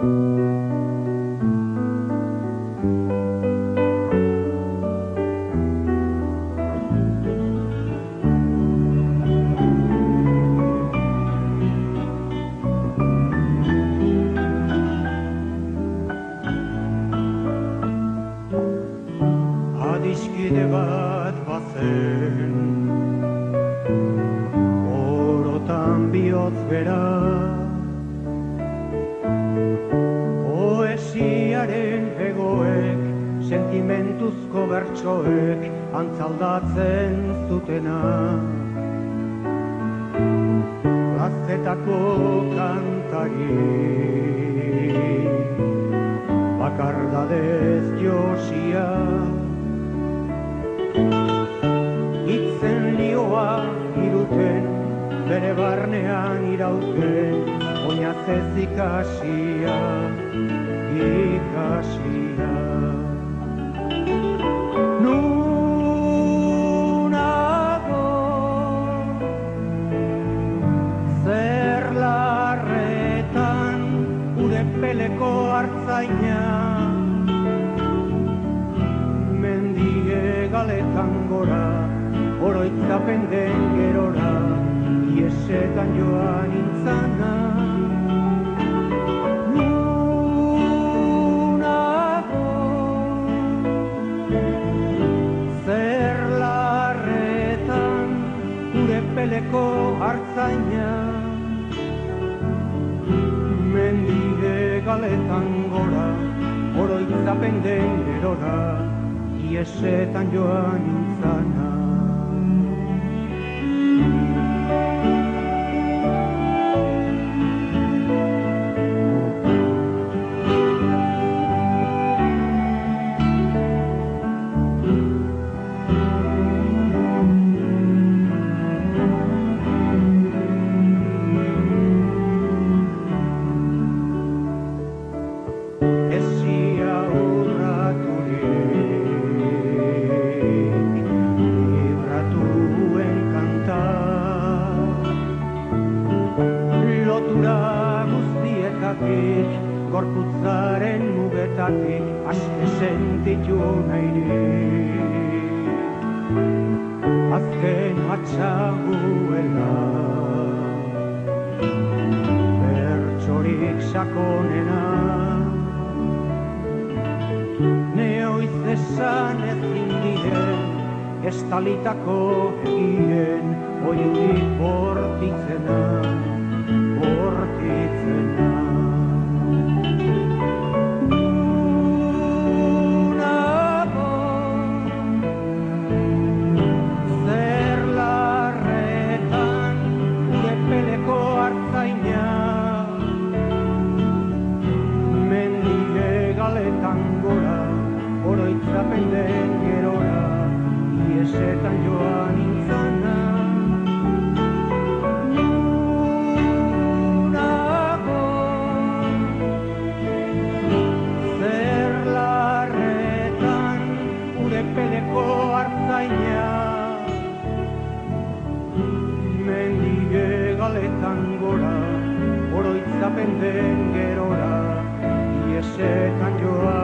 Adiskide bat batzen Orotan biot gara Sentimentuzko bertsoek Antzaldatzen zutena. Plazetako kantari bakardadez josia. Itzen lioa iruten, bere barnean irauten Oinaz ez ikasia, ikasia peleko hartzaina galetan gora, oroitzapen den gerora, iesetan joan intzana. Peleko hartzaina, mendige galetan gora, oroitzapen den gerora, iesetan joan intzana. Guztietatik, gorputzaren mugetatik, aske sentitu nahirik. Azken atxaguela, bertsorik sakonena, Neoiz esan ezin diren, estalitako egien, oiurik bortitzena, bortitzena. Ure peleko hartzaina, mendige galetan gora, oroitzapen den gerora, iesetan joan